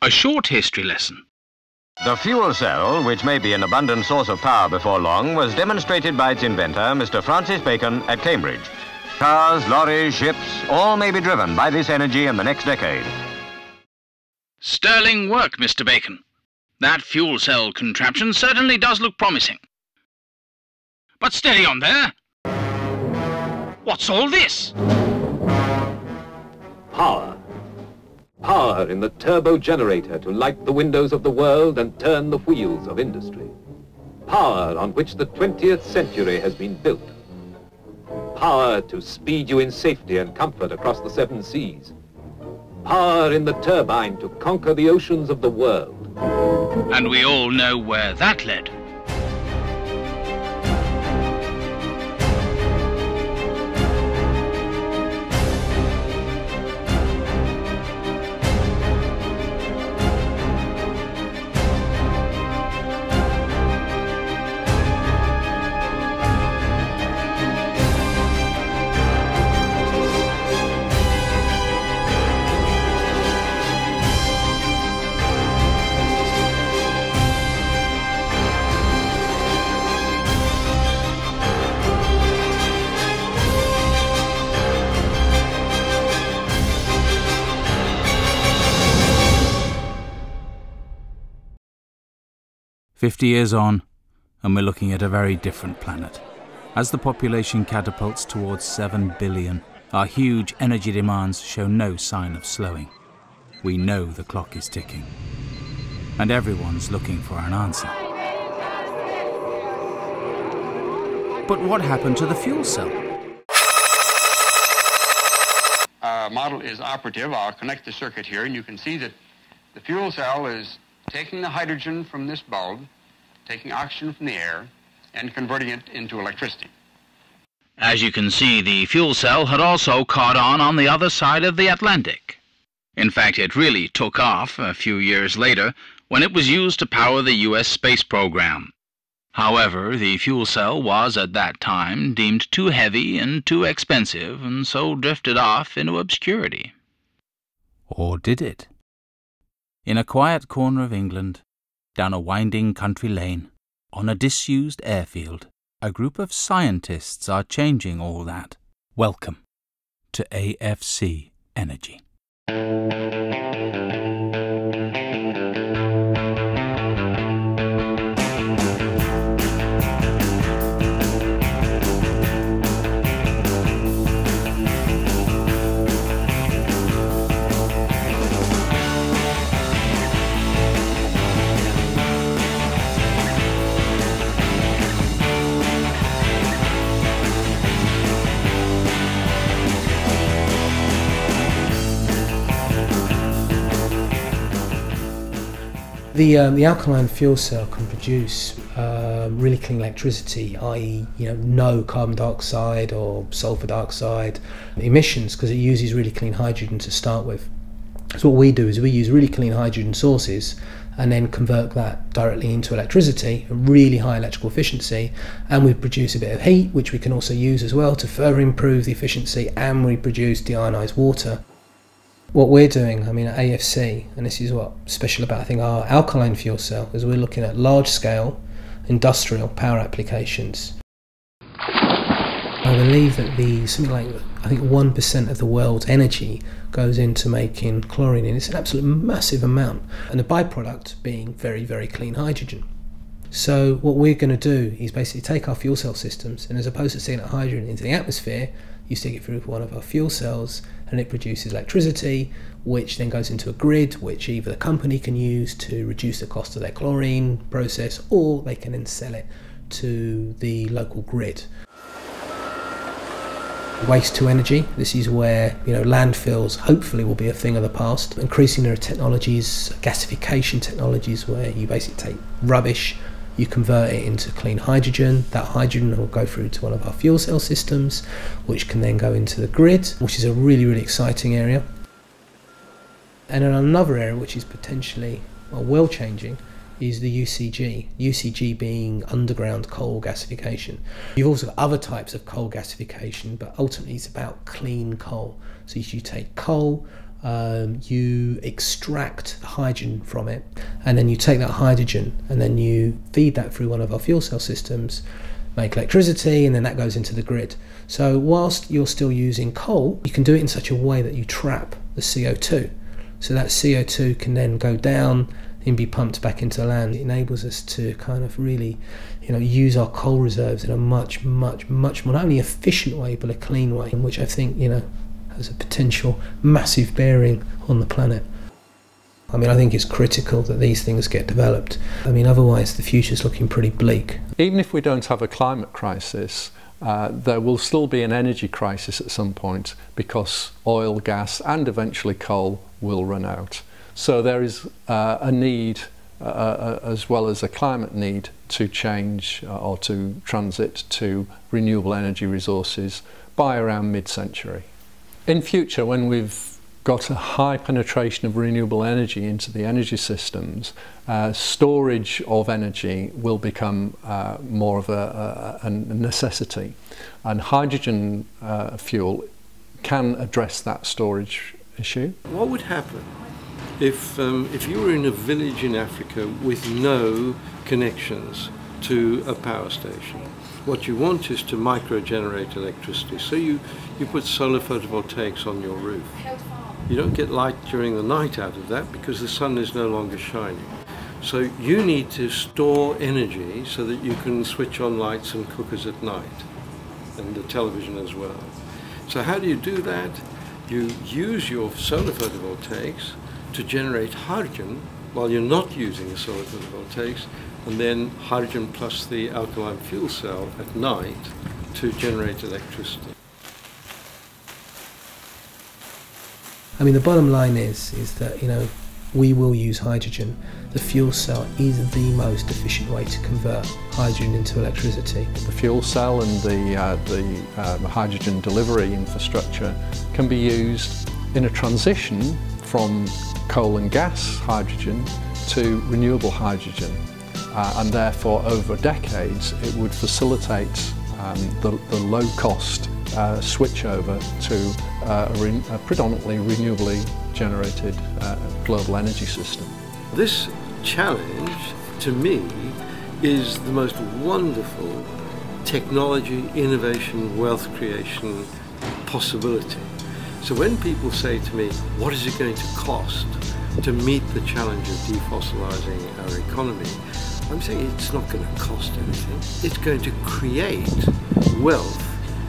A short history lesson. The fuel cell, which may be an abundant source of power before long, was demonstrated by its inventor, Mr. Francis Bacon, at Cambridge. Cars, lorries, ships, all may be driven by this energy in the next decade. Sterling work, Mr. Bacon. That fuel cell contraption certainly does look promising. But steady on there! What's all this? Power. Power in the turbo generator to light the windows of the world and turn the wheels of industry. Power on which the 20th century has been built. Power to speed you in safety and comfort across the seven seas. Power in the turbine to conquer the oceans of the world. And we all know where that led. Fifty years on, and we're looking at a very different planet. As the population catapults towards 7 billion, our huge energy demands show no sign of slowing. We know the clock is ticking. And everyone's looking for an answer. But what happened to the fuel cell? Our model is operative. I'll connect the circuit here, and you can see that the fuel cell is taking the hydrogen from this bulb, taking oxygen from the air, and converting it into electricity. As you can see, the fuel cell had also caught on on the other side of the Atlantic. In fact, it really took off a few years later when it was used to power the U.S. space program. However, the fuel cell was at that time deemed too heavy and too expensive, and so drifted off into obscurity. Or did it? In a quiet corner of England, down a winding country lane, on a disused airfield, a group of scientists are changing all that. Welcome to AFC Energy. The, um, the alkaline fuel cell can produce uh, really clean electricity, i.e., you know, no carbon dioxide or sulfur dioxide emissions because it uses really clean hydrogen to start with. So what we do is we use really clean hydrogen sources and then convert that directly into electricity, a really high electrical efficiency, and we produce a bit of heat, which we can also use as well to further improve the efficiency, and we produce deionized water what we're doing, I mean, at AFC, and this is what special about I think our alkaline fuel cell is we're looking at large scale industrial power applications. I believe that the something like I think one percent of the world's energy goes into making chlorine, and it's an absolute massive amount, and the byproduct being very very clean hydrogen. So what we're going to do is basically take our fuel cell systems, and as opposed to sending that hydrogen into the atmosphere, you stick it through one of our fuel cells and it produces electricity, which then goes into a grid, which either the company can use to reduce the cost of their chlorine process, or they can then sell it to the local grid. Waste to energy. This is where you know landfills hopefully will be a thing of the past. Increasing there are technologies, gasification technologies, where you basically take rubbish you convert it into clean hydrogen. That hydrogen will go through to one of our fuel cell systems, which can then go into the grid, which is a really, really exciting area. And then another area which is potentially well, world changing is the UCG. UCG being underground coal gasification. You've also got other types of coal gasification, but ultimately it's about clean coal. So you take coal, um, you extract hydrogen from it, and then you take that hydrogen and then you feed that through one of our fuel cell systems, make electricity, and then that goes into the grid. So, whilst you're still using coal, you can do it in such a way that you trap the CO2. So, that CO2 can then go down and be pumped back into land. It enables us to kind of really, you know, use our coal reserves in a much, much, much more not only efficient way but a clean way, in which I think, you know, has a potential massive bearing on the planet. I mean, I think it's critical that these things get developed. I mean, otherwise, the future's looking pretty bleak. Even if we don't have a climate crisis, uh, there will still be an energy crisis at some point because oil, gas, and eventually coal will run out. So there is uh, a need, uh, uh as well as a climate need, to change uh, or to transit to renewable energy resources by around mid century. In future, when we've got a high penetration of renewable energy into the energy systems, uh, storage of energy will become uh, more of a, a, a, necessity. And hydrogen uh, fuel can address that storage issue. What would happen if, um, if you were in a village in Africa with no connections to a power station? What you want is to micro-generate electricity. So you, you put solar photovoltaics on your roof. You don't get light during the night out of that because the sun is no longer shining. So you need to store energy so that you can switch on lights and cookers at night and the television as well. So how do you do that? You use your solar photovoltaics to generate hydrogen while you're not using the solar photovoltaics and then hydrogen plus the alkaline fuel cell at night to generate electricity. I mean, the bottom line is is that you know we will use hydrogen. The fuel cell is the most efficient way to convert hydrogen into electricity. The fuel cell and the uh, the um, hydrogen delivery infrastructure can be used in a transition from coal and gas hydrogen to renewable hydrogen uh, and therefore over decades it would facilitate um, the, the low cost uh, switch over to uh, a, re a, predominantly renewably generated uh, global energy system. This challenge to me is the most wonderful technology, innovation, wealth creation possibility. So when people say to me, what is it going to cost to meet the challenge of defossilizing our economy, I'm saying it's not going to cost anything. It's going to create wealth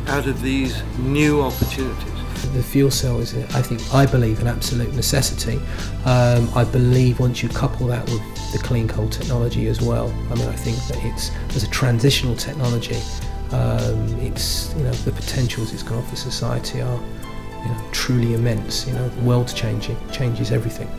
out of these new opportunities. The fuel cell is, I think, I believe, an absolute necessity. Um, I believe once you couple that with the clean coal technology as well, I mean, I think that it's as a transitional technology, um, it's you know the potentials it's going to offer society are you know truly immense. You know, world changing, changes everything.